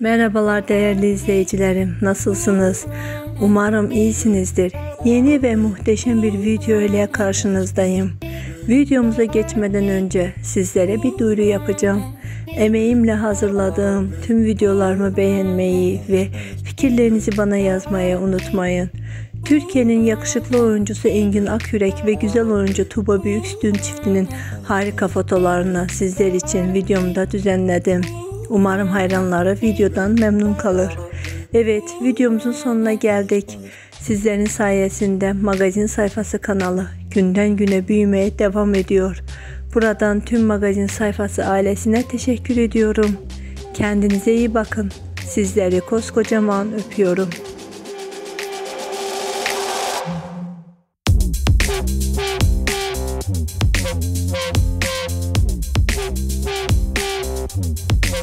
Merhabalar değerli izleyicilerim. Nasılsınız? Umarım iyisinizdir. Yeni ve muhteşem bir video ile karşınızdayım. Videomuza geçmeden önce sizlere bir duyuru yapacağım. Emeğimle hazırladığım tüm videolarımı beğenmeyi ve fikirlerinizi bana yazmayı unutmayın. Türkiye'nin yakışıklı oyuncusu Engin Akyürek ve güzel oyuncu Tuba Büyükstün çiftinin harika fotolarını sizler için videomda düzenledim. Umarım hayranları videodan memnun kalır. Evet, videomuzun sonuna geldik. Sizlerin sayesinde magazin sayfası kanalı günden güne büyümeye devam ediyor. Buradan tüm magazin sayfası ailesine teşekkür ediyorum. Kendinize iyi bakın. Sizleri koskocaman öpüyorum.